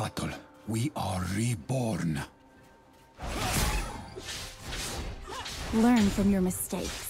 battle, we are reborn. Learn from your mistakes.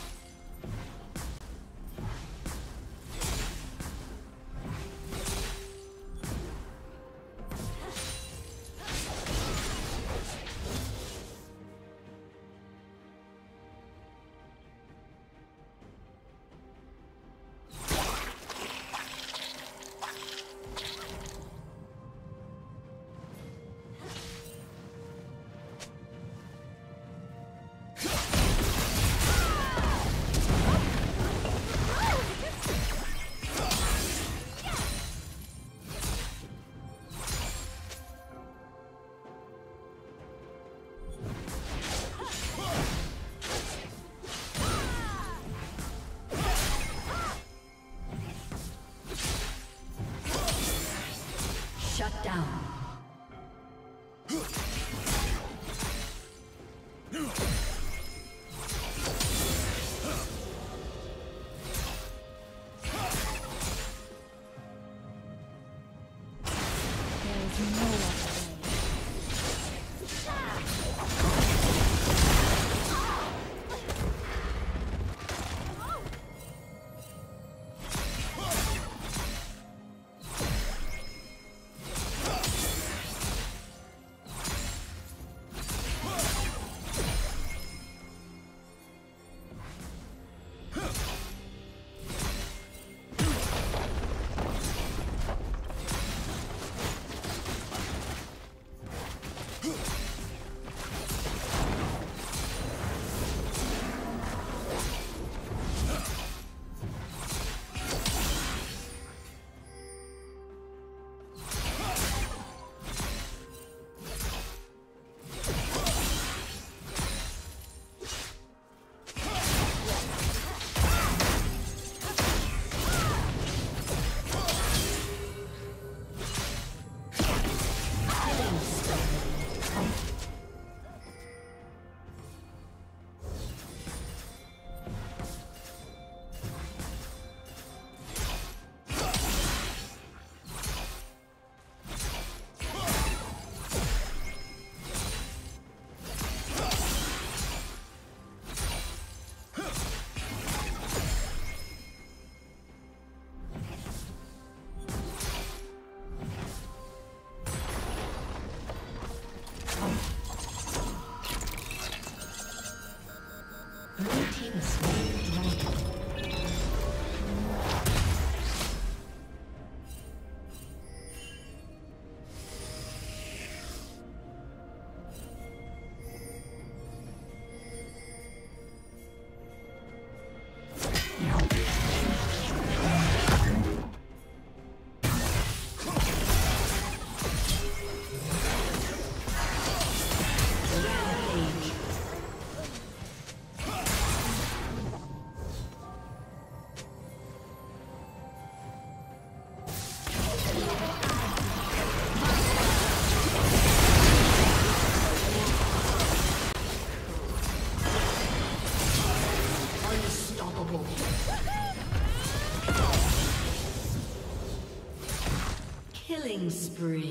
Spree.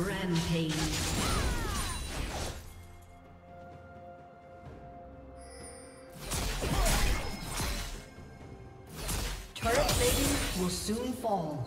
Rampage. Will soon fall.